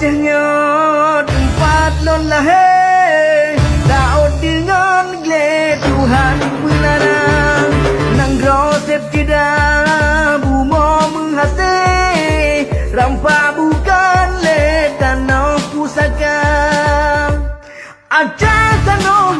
che nhớ đừng phát lon là hê. Đạo đi ngon lệ tu han quina na nang ro sep tida bu mo mung hate rampa bukan le tanau pusaka aja tanau